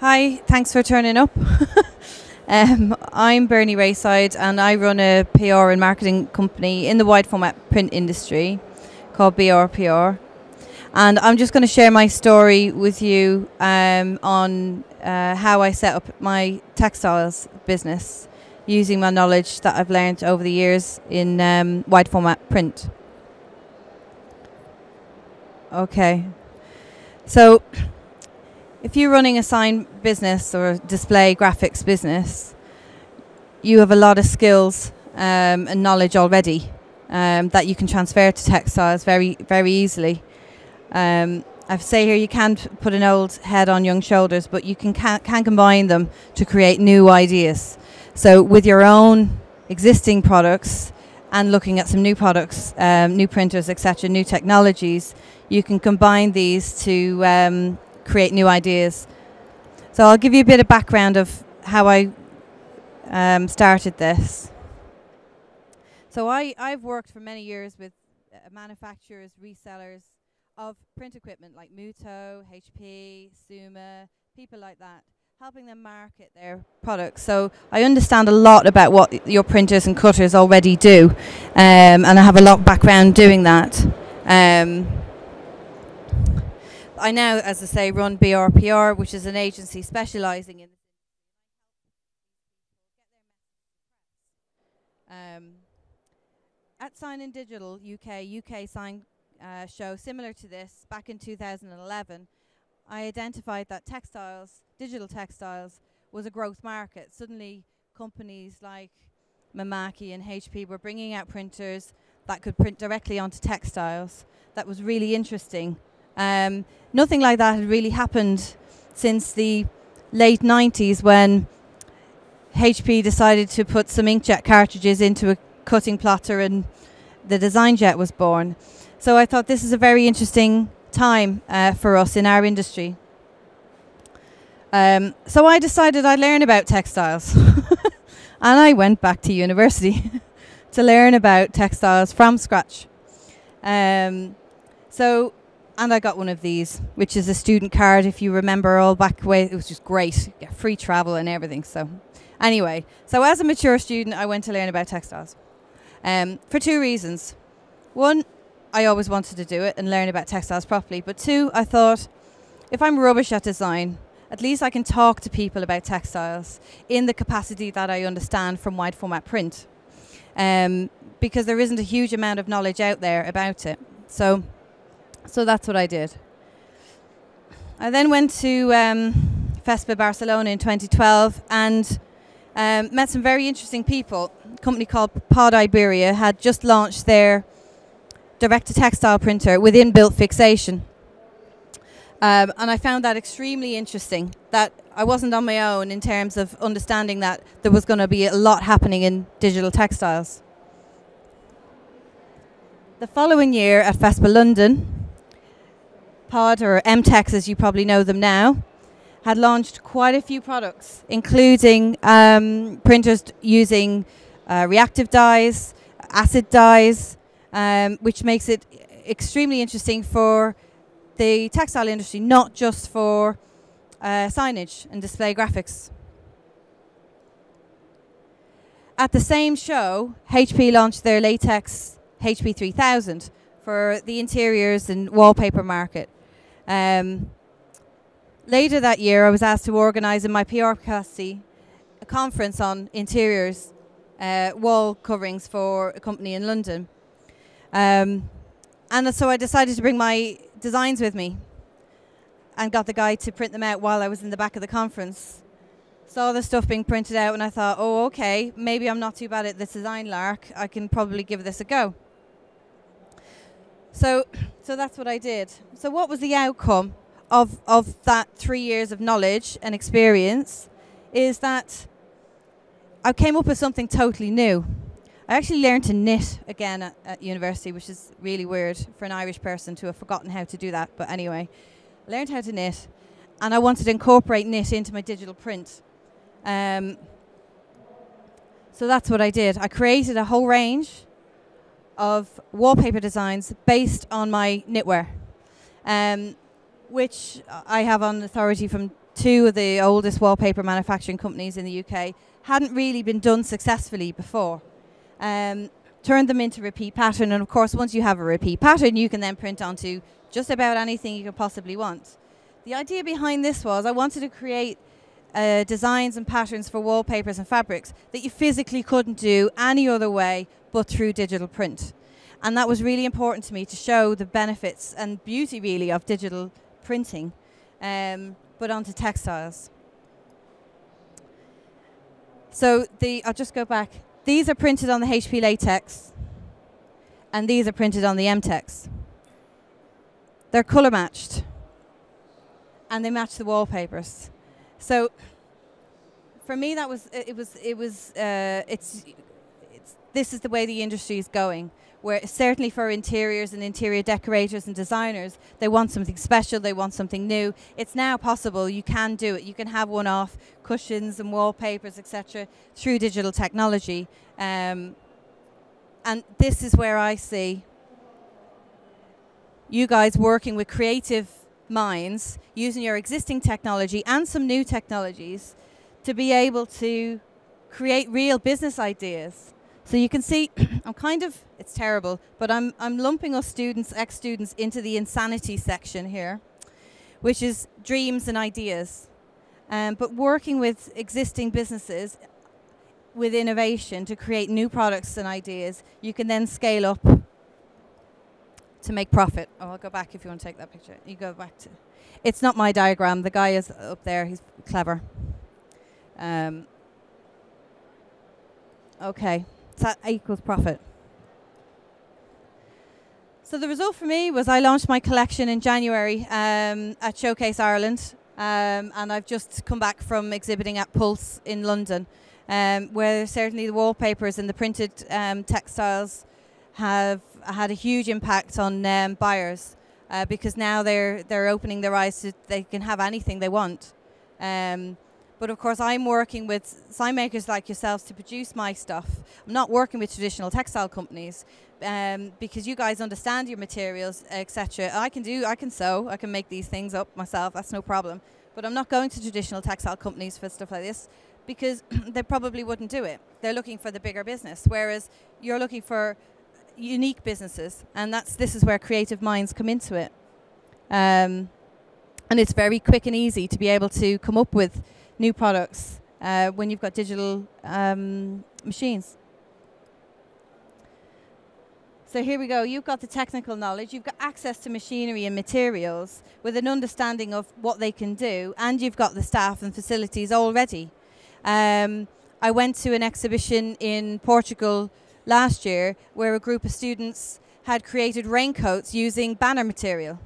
Hi, thanks for turning up. um, I'm Berni Raeside and I run a PR and marketing company in the wide format print industry called BRPR. And I'm just going to share my story with you um, on uh, how I set up my textiles business using my knowledge that I've learned over the years in um, wide format print. Okay. So, if you're running a sign business or a display graphics business, you have a lot of skills um, and knowledge already um, that you can transfer to textiles very, very easily. Um, I say here you can't put an old head on young shoulders, but you can, can, can combine them to create new ideas. So with your own existing products and looking at some new products, um, new printers, etc., new technologies, you can combine these to um, create new ideas. So I'll give you a bit of background of how I um, started this. So I, I've worked for many years with uh, manufacturers, resellers of print equipment like Mutoh, HP, Summa, people like that, helping them market their products. So I understand a lot about what your printers and cutters already do, um, and I have a lot of background doing that. Um, I now, as I say, run BRPR, which is an agency specialising in. Um, at Sign & Digital UK, UK Sign uh, show similar to this back in 2011, I identified that textiles, digital textiles, was a growth market. Suddenly, companies like Mimaki and HP were bringing out printers that could print directly onto textiles. That was really interesting um, nothing like that had really happened since the late 90s when HP decided to put some inkjet cartridges into a cutting plotter and the DesignJet was born. So I thought this is a very interesting time uh, for us in our industry. Um, so I decided I'd learn about textiles. and I went back to university to learn about textiles from scratch. Um, so and I got one of these, which is a student card. If you remember all back way, it was just great. Get free travel and everything. So, anyway, so as a mature student, I went to learn about textiles um, for two reasons. One, I always wanted to do it and learn about textiles properly. But two, I thought if I'm rubbish at design, at least I can talk to people about textiles in the capacity that I understand from wide format print. Um, because there isn't a huge amount of knowledge out there about it. So so that's what I did. I then went to um, FESPA Barcelona in 2012 and um, met some very interesting people. A company called Pod Iberia had just launched their direct to textile printer with inbuilt fixation. Um, and I found that extremely interesting that I wasn't on my own in terms of understanding that there was going to be a lot happening in digital textiles. The following year at FESPA London, Pod, or MTEX as you probably know them now, had launched quite a few products, including um, printers using uh, reactive dyes, acid dyes, um, which makes it extremely interesting for the textile industry, not just for uh, signage and display graphics. At the same show, HP launched their latex HP 3000 for the interiors and wallpaper market. Um, later that year, I was asked to organise in my PR capacity a conference on interiors, uh, wall coverings for a company in London. Um, and so I decided to bring my designs with me and got the guy to print them out while I was in the back of the conference. Saw the stuff being printed out and I thought, oh, okay, maybe I'm not too bad at this design lark. I can probably give this a go. So, so that's what I did. So, what was the outcome of of that three years of knowledge and experience? Is that I came up with something totally new. I actually learned to knit again at, at, university, which is really weird for an Irish person to have forgotten how to do that. But anyway, I learned how to knit, and I wanted to incorporate knit into my digital print. Um, so that's what I did. I created a whole range of wallpaper designs based on my knitwear, um, which I have on authority from two of the oldest wallpaper manufacturing companies in the UK, hadn't really been done successfully before. Um, turned them into repeat pattern, and of course, once you have a repeat pattern, you can then print onto just about anything you could possibly want. The idea behind this was I wanted to create uh, designs and patterns for wallpapers and fabrics that you physically couldn't do any other way but through digital print. And that was really important to me to show the benefits and beauty, really, of digital printing, um, but onto textiles. So the, I'll just go back. These are printed on the HP latex, and these are printed on the MTEX. They're color matched, and they match the wallpapers. So for me, that was it. Was it was uh, it's it's this is the way the industry is going. Where certainly for interiors and interior decorators and designers, they want something special. They want something new. It's now possible. You can do it. You can have one-off cushions and wallpapers, etc., through digital technology. Um, and this is where I see you guys working with creative minds using your existing technology and some new technologies to be able to create real business ideas. So you can see, I'm kind of, it's terrible, but I'm, I'm lumping us students, ex-students, into the insanity section here, which is dreams and ideas. Um, but working with existing businesses with innovation to create new products and ideas, you can then scale up to make profit. Oh, I'll go back if you want to take that picture. You go back to. It's not my diagram. The guy is up there. He's clever. Um, okay, that equals profit. So the result for me was I launched my collection in January um, at Showcase Ireland, um, and I've just come back from exhibiting at Pulse in London, um, where certainly the wallpapers and the printed um, textiles have had a huge impact on um, buyers uh, because now they're they're opening their eyes to they can have anything they want. Um, but of course, I'm working with sign makers like yourselves to produce my stuff. I'm not working with traditional textile companies um, because you guys understand your materials, etc. I can do, I can sew, I can make these things up myself. That's no problem. But I'm not going to traditional textile companies for stuff like this because they probably wouldn't do it. They're looking for the bigger business, whereas you're looking for unique businesses, and that's this is where creative minds come into it. Um, and it's very quick and easy to be able to come up with new products uh, when you've got digital um, machines. So here we go. You've got the technical knowledge, you've got access to machinery and materials with an understanding of what they can do, and you've got the staff and facilities already. Um, I went to an exhibition in Portugal last year where a group of students had created raincoats using banner material,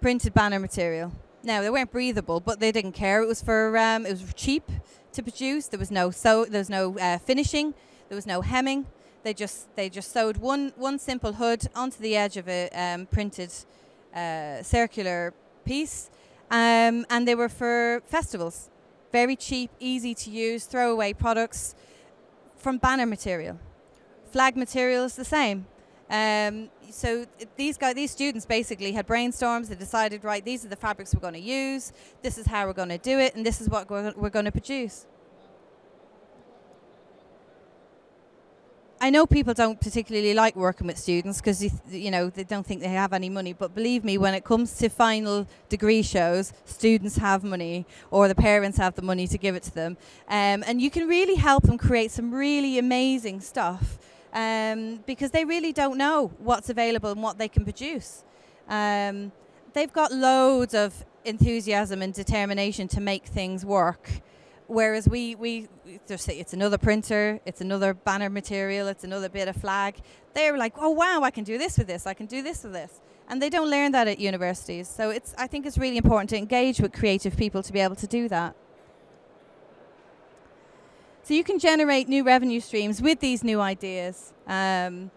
printed banner material. Now they weren't breathable, but they didn't care. It was for um, it was cheap to produce. There was no so there was no uh, finishing. There was no hemming. They just they just sewed one one simple hood onto the edge of a um, printed uh, circular piece, um, and they were for festivals. Very cheap, easy to use, throwaway products from banner material. Flag material is the same. Um, so these guys, these students basically had brainstorms. They decided, right, these are the fabrics we're going to use. This is how we're going to do it, and this is what we're, going to produce. I know people don't particularly like working with students because you know they don't think they have any money. But believe me, when it comes to final degree shows, students have money, or the parents have the money to give it to them, um, and you can really help them create some really amazing stuff um, because they really don't know what's available and what they can produce. Um, they've got loads of enthusiasm and determination to make things work. Whereas we, we just say it's another printer, it's another banner material, it's another bit of flag. They're like, oh wow, I can do this with this, I can do this with this. And they don't learn that at universities. So it's, I think it's really important to engage with creative people to be able to do that. So you can generate new revenue streams with these new ideas. Um,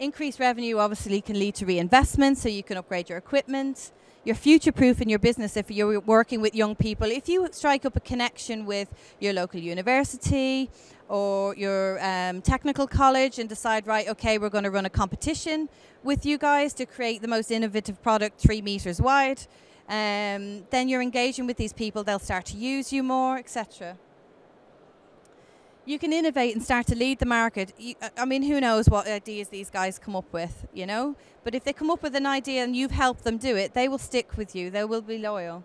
increased revenue obviously can lead to reinvestment, so you can upgrade your equipment. You're future-proof in your business if you're working with young people. If you strike up a connection with your local university or your um, technical college and decide, right, okay, we're going to run a competition with you guys to create the most innovative product three meters wide, um, then you're engaging with these people, they'll start to use you more, etc. You can innovate and start to lead the market. You, I mean, who knows what ideas these guys come up with, you know? But if they come up with an idea and you've helped them do it, they will stick with you, they will be loyal.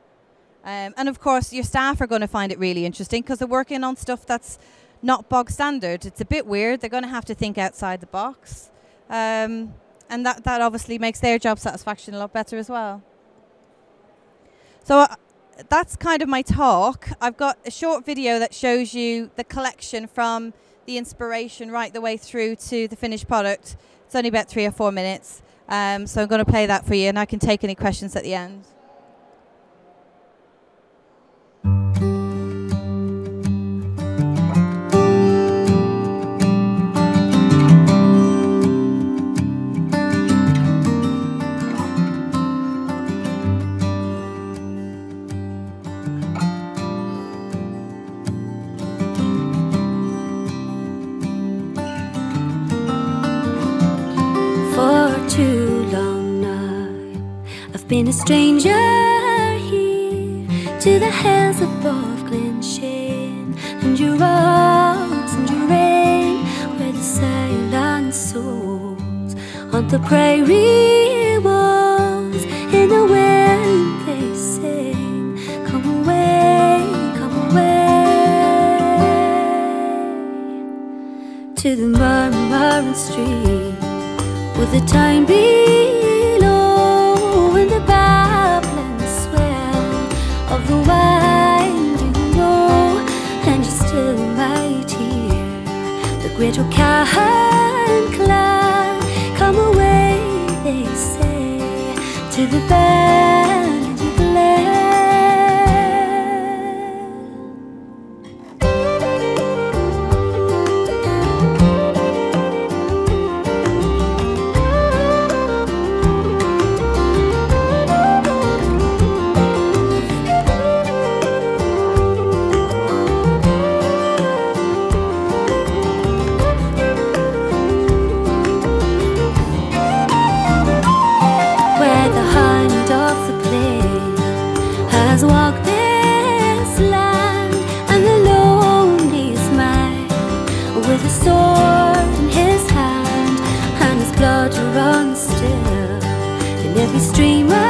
Um, and of course, your staff are going to find it really interesting because they're working on stuff that's not bog standard. It's a bit weird. They're going to have to think outside the box. Um, and that, that obviously makes their job satisfaction a lot better as well. So that's kind of my talk. I've got a short video that shows you the collection from the inspiration right the way through to the finished product. It's only about three or four minutes. Um, so I'm going to play that for you and I can take any questions at the end. Been a stranger here to the hills above Glenshane and your rocks and your rain where the silent souls on the prairie was in the wind they sing come away come away. To the murmuring stream with the time be to the heavy dreamer.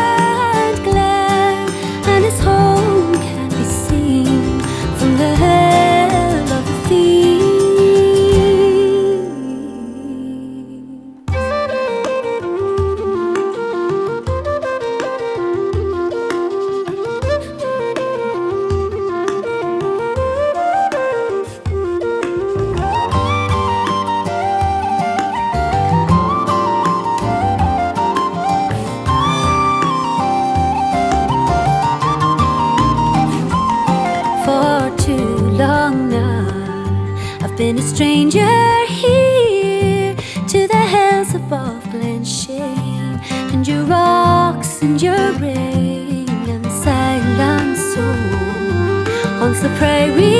Bend. away